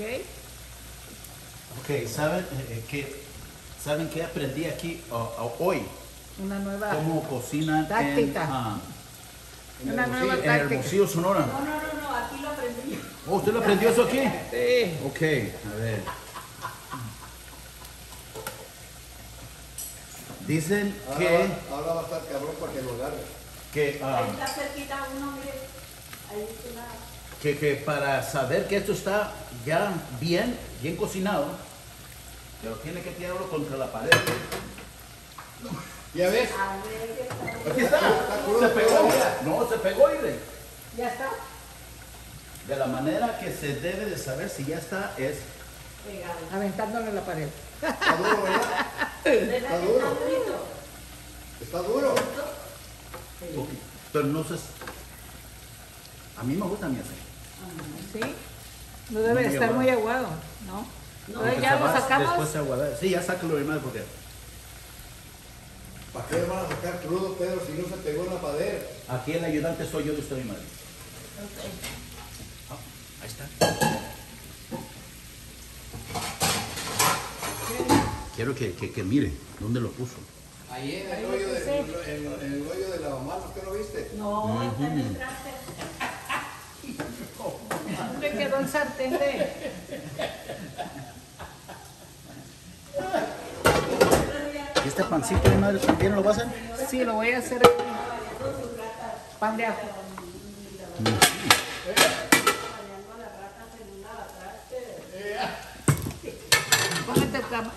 ¿Ok? Ok, ¿saben eh, qué, ¿saben qué aprendí aquí uh, uh, hoy? Una nueva Cómo cocinan en, Táctica. ah, Una nueva en táctica. Hermosillo, Sonora. No, no, no, no, aquí lo aprendí. Oh, ¿usted lo aprendió eso aquí? Sí. Ok, a ver. Dicen Ahora, que, va, ahora va a estar cabrón para que lo agarre. que, ah, Ahí está cerquita uno, mire. Ahí está. Que, que para saber que esto está ya bien, bien cocinado, pero tiene que tirarlo contra la pared. ¿Ya ves? Aquí está. Se pegó. No, se pegó, mire. ¿Ya está? De la manera que se debe de saber si ya está es Pegado. Aventándole la pared. Está duro, ¿verdad? ¿Verdad Está duro. está durito? Está duro. Pero no sé. A mí me gusta mi aceite. ¿Sí? No debe Muy estar aguado. muy aguado, ¿no? No, Entonces ya lo sacamos. Después se aguada. Sí, ya sácalo de madre porque ¿Para qué van a sacar crudo, Pedro, si no se pegó en la pared? aquí el ayudante soy yo de usted, mi madre. Ah, ahí está. Quiero que, que, que mire dónde lo puso. Ahí en Ahí el lo hoyo, de, en, en el hoyo de lavamanos, ¿qué no viste? No, está en el traste. ¿Dónde quedó el sartén de...? ¿Y este pancito, mi madre, también lo va a hacer? Sí, lo voy a hacer pan de ajo.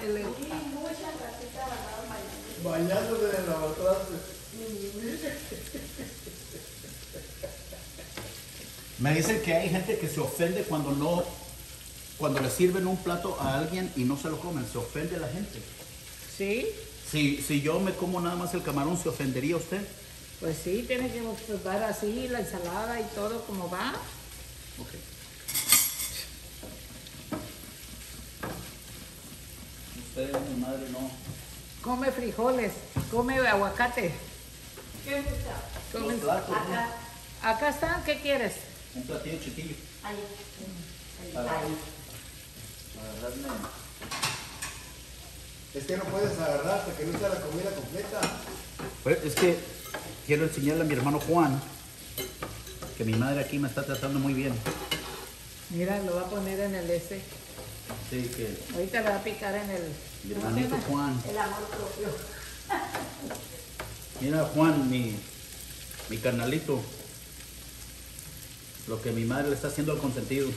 El, Bañándose en el lavatrastes. Me dicen que hay gente que se ofende cuando no, cuando le sirven un plato a alguien y no se lo comen. Se ofende la gente. ¿Sí? Si, si yo me como nada más el camarón, ¿se ofendería usted? Pues sí, tiene que observar así la ensalada y todo como va. Ok. Usted, mi madre, no. Come frijoles, come aguacate. ¿Qué gusta? come- Acá. Acá están, ¿qué quieres? Un platillo chiquillo. Ahí. Para, Ahí. para agarrarme. Es que no puedes agarrar hasta que no sea la comida completa. Pues, es que quiero enseñarle a mi hermano Juan que mi madre aquí me está tratando muy bien. Mira, lo va a poner en el ese. Sí, que Ahorita le va a picar en el... mi ¿cómo se hermanito? Juan. El amor propio. Mira, Juan, mi, mi carnalito. Lo que mi madre le está haciendo al consentido.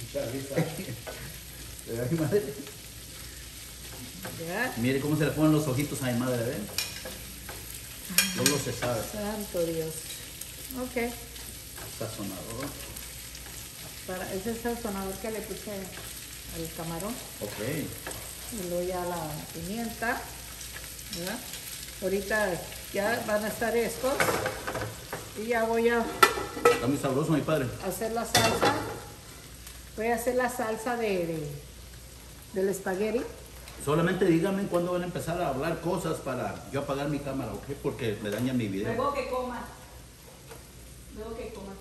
Mucha risa. ¿Verdad, mi madre? ¿Ya? Mire cómo se le ponen los ojitos a mi madre, ¿ven? Solo se sabe. Santo Dios. Ok. Sazonador. Para, ese es el sonador que le puse al camarón. Ok. Y luego ya la pimienta. ¿verdad? Ahorita ya van a estar estos. Y ya voy a Está muy sabroso, mi padre. hacer la salsa. Voy a hacer la salsa de, de- del espagueti. Solamente díganme cuándo van a empezar a hablar cosas para yo apagar mi cámara, ¿ok? Porque me daña mi video. Luego que coman. Luego que coman.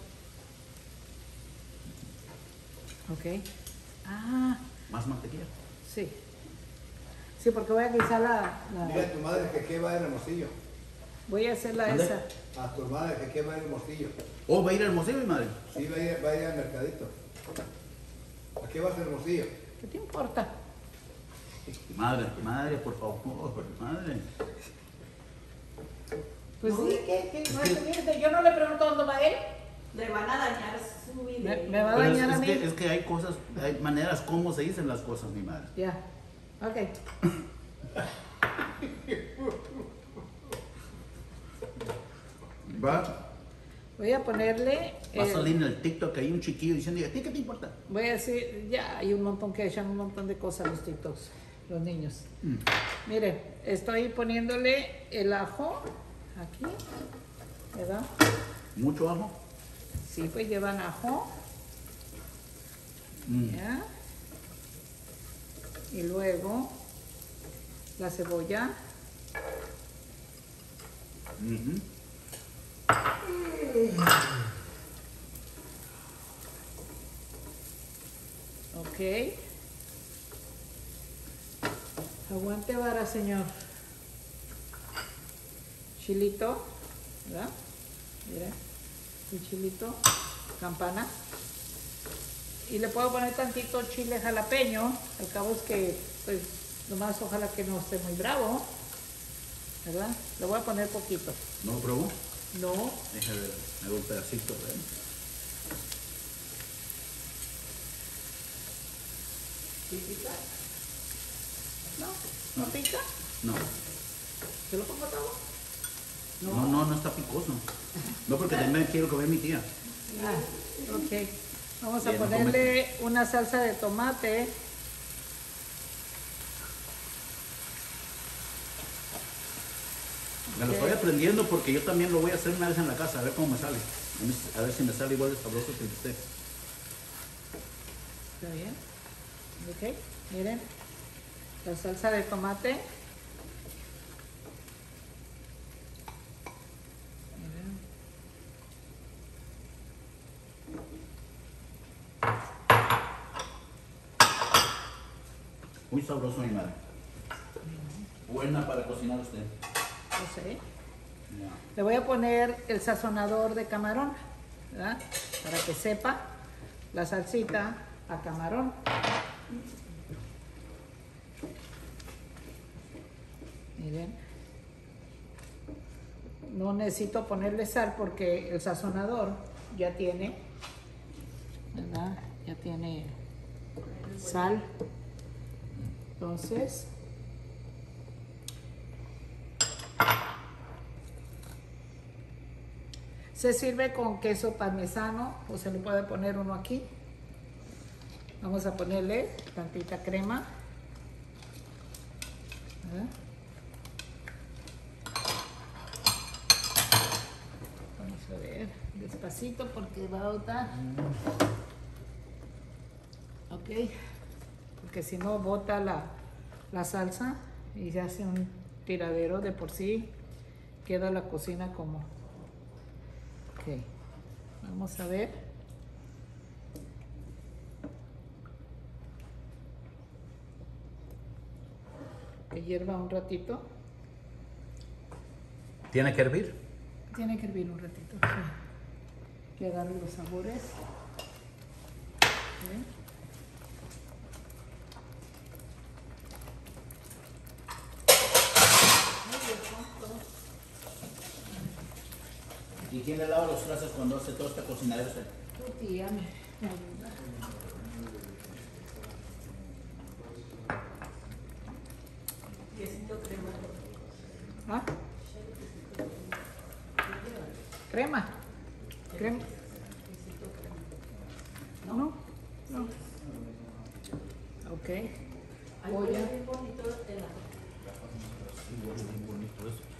Ok. Ah, Más mantequilla. sí. Sí, porque voy a guisar la, la- Dile a tu madre que qué va en Hermosillo. Voy a hacer la ¿Dónde? esa. A tu madre que qué va en Hermosillo. Oh, va a ir a Hermosillo, mi madre. Sí, va a ir, va a ir al mercadito. ¿A qué vas a Hermosillo? ¿Qué te importa? Madre, madre, por favor, madre. Pues sí, ¿qué? qué? No, es que mire, yo no le pregunto dónde va él. Le van a dañar su video. Me, me va a Pero es, dañar a es mí. que, es que hay cosas, hay maneras como se dicen las cosas, mi madre. Ya. Ok. Va. Voy a ponerle. Va a el- salir en el TikTok ahí un chiquillo diciendo, ¿y a ti qué te importa? voy a decir, ya hay un montón que echan un montón de cosas los TikToks, los niños. Mm. Mire, estoy poniéndole el ajo aquí, ¿verdad? ¿Mucho ajo? Sí, pues llevan ajo, Mm. ¿ya? Y luego la cebolla, Ujú. Ok. Aguante vara, señor. Chilito, ¿verdad? Mira, el chilito, campana. Y le puedo poner tantito chile jalapeño. Al cabo es que, pues, nomás ojalá que no esté muy bravo. ¿Verdad? Le voy a poner poquito. ¿No probó? No, Deja ver, hago un pedacito. ¿ven? ¿sí pica? No, no pica. No. ¿Se lo pongo todo? no, no, no está picoso. No, porque también quiero comer mi tía. Ah, ok. Vamos a Bien, no ponerle una salsa de tomate. Me lo Ok. estoy aprendiendo porque yo también lo voy a hacer una vez en la casa, a ver cómo me sale. A ver si me sale igual de sabroso que usted. ¿Está bien? Ok, miren. La salsa de tomate. Miren. Muy sabroso, mi madre. Buena para cocinar usted. Sé. Le voy a poner el sazonador de camarón, ¿verdad? Para que sepa la salsita a camarón. Miren. No necesito ponerle sal porque el sazonador ya tiene, ¿verdad? Ya tiene sal. Entonces, Se sirve con queso parmesano o se le puede poner uno aquí. Vamos a ponerle tantita crema. ¿verdad? Vamos a ver despacito porque va a botar. Ok, porque si no bota la, la salsa y se hace un tiradero de por sí. Queda la cocina como Ok, vamos a ver. Que hierva un ratito. ¿Tiene que hervir? Tiene que hervir un ratito. sí. Que agarre los sabores. ¿Y quién le lava los trastes cuando hace toda esta cocinadera usted? Tu tía me, me ayuda. Quesito crema. ¿Ah? Crema. Crema. No, no. no. Ok.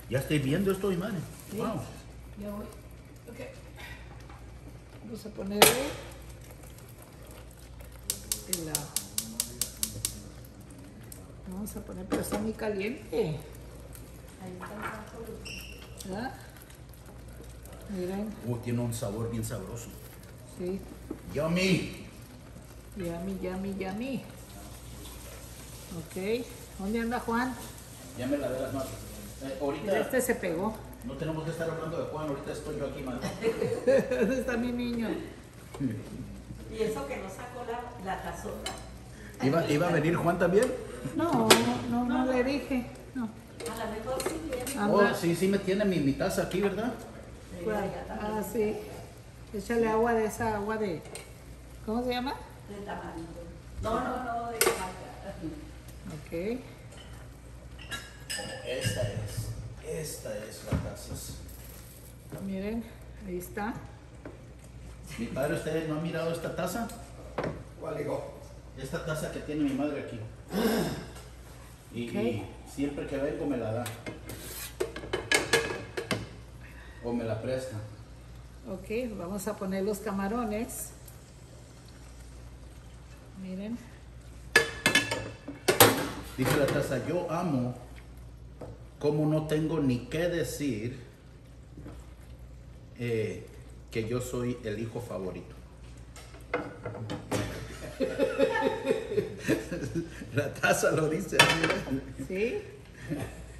Ya estoy viendo esto, mi madre. Sí. Wow. Ya voy. Vamos a ponerle el ajo. Vamos a poner, pero está muy caliente. Ahí está el ajo. ¿Verdad? Miren, Uh, tiene un sabor bien sabroso. sí. Yummy. Yummy, yummy, yummy. Ok. ¿Dónde anda Juan? Ya me lavé las manos. Eh, ahorita este se pegó. No tenemos que estar hablando de Juan, ahorita estoy yo aquí, madre. ¿Dónde está mi niño? Y eso que no sacó la, la tazota. ¿Iba, ¿Iba a venir Juan también? No, no, no le dije. No. A lo mejor sí viene. Oh, sí, sí me tiene mi, mi taza aquí, ¿verdad? ¿Cuál? Ah, sí. Échale agua de esa agua de. ¿Cómo se llama? De tamarindo. No, no, no, de maca. Ok. Esta es, esta es la taza. Miren, ahí está. Mi padre, ¿usted no ha mirado esta taza? ¿Cuál hijo? Esta taza que tiene mi madre aquí. Y, y siempre que vengo me la da. O me la presta. Ok, vamos a poner los camarones. Miren. Dice la taza, yo amo como no tengo ni qué decir eh, que yo soy el hijo favorito. La taza lo dice. ¿Sí?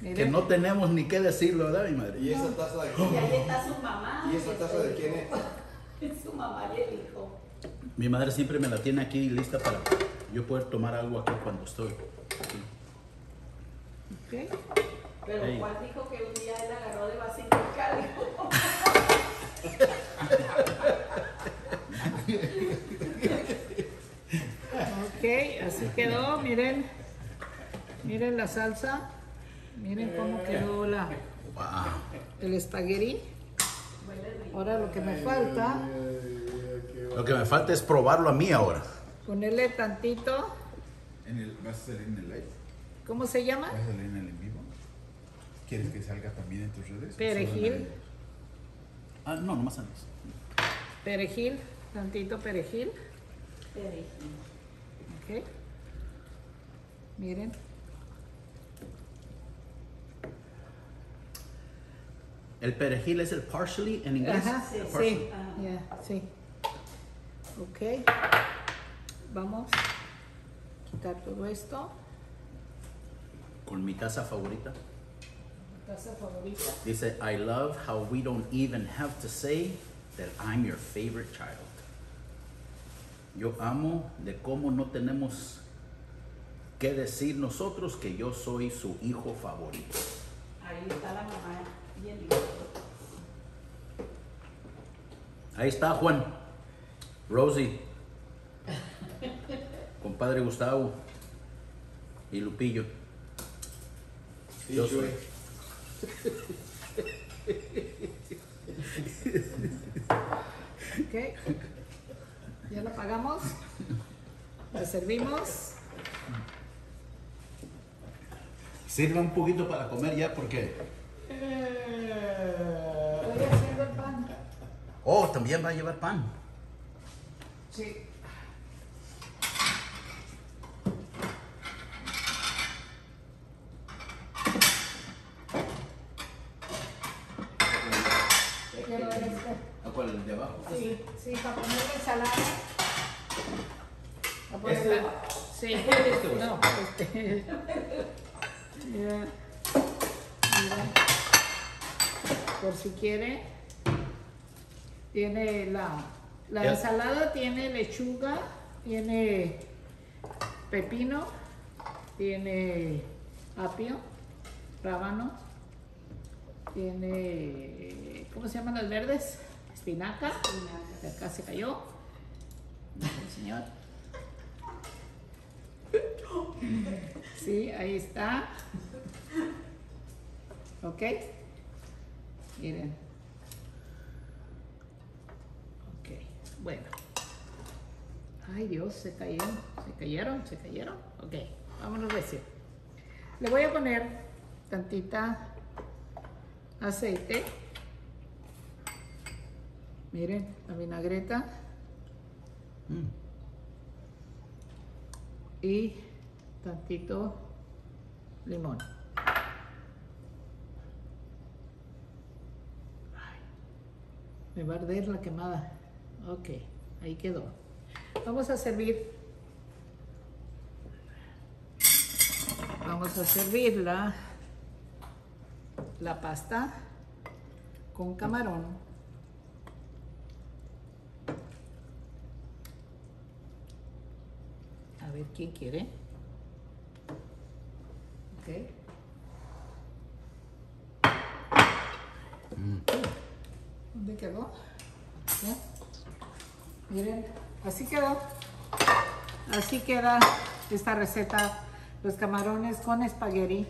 Que Miren. no tenemos ni qué decirlo, ¿verdad, mi madre? ¿Y esa taza de Y quién ahí está su mamá. ¿Y esa taza de quién es? es? Su mamá y el hijo. Mi madre siempre me la tiene aquí lista para yo poder tomar algo aquí cuando estoy. aquí. Pero Ey. Juan dijo que un día él agarró de vasito el cálico. Ok, así quedó, miren. Miren la salsa. Miren cómo quedó la, el espagueti. Ahora lo que me falta, Lo que me falta es probarlo a mí ahora. ponerle tantito, En el, ¿Vas a salir en el live? ¿cómo se llama? ¿Vas a salir en el en vivo? ¿Quieres que salga también en tus redes? Perejil. Ah, no, nomás antes. Perejil, tantito perejil. Perejil. Ok. Miren. El perejil es el parsley en inglés. Ajá, Sí, sí, ya, sí. Ok. Vamos a quitar todo esto. Con mi taza favorita. Taza favorita. Dice, I love how we don't even have to say that I'm your favorite child. Yo amo de cómo no tenemos que decir nosotros que yo soy su hijo favorito. Ahí está la mamá y el hijo. Ahí está Juan, Rosie, compadre Gustavo y Lupillo. Sí, Yo soy. Ok. Ya la apagamos. La servimos. Sirva un poquito para comer ya porque... Estoy haciendo el pan. Oh, también va a llevar pan. Sí. Quiero ver este. ¿A cuál? ¿El de abajo? Sí, sí, para poner la ensalada. Para ¿Este? Sí, Este, no, este. Mira, mira. Por si quiere. Tiene la, la Ya. ensalada, tiene lechuga, tiene pepino, tiene apio, rábano, tiene, ¿cómo se llaman las verdes? Espinaca. De acá se cayó. El señor. Sí, ahí está. Ok. Miren. Ok, bueno. Ay Dios, se cayeron, se cayeron, se cayeron. Ok, vámonos a decir. Le voy a poner tantita aceite. Miren, la vinagreta. Mm. y tantito limón. Ay, me va a arder la quemada. Ok, ahí quedó. Vamos a servir. Vamos a servir la, pasta con camarón. A ver quién quiere. Ok. ¿Dónde quedó? Miren, así quedó. Así queda esta receta. Los camarones con espagueti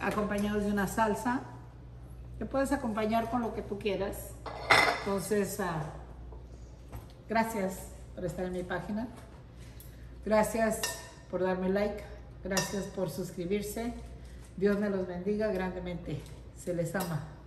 acompañados de una salsa. Que puedes acompañar con lo que tú quieras. Entonces, ah, gracias por estar en mi página. Gracias por darme like. Gracias por suscribirse. Dios me los bendiga grandemente. Se les ama.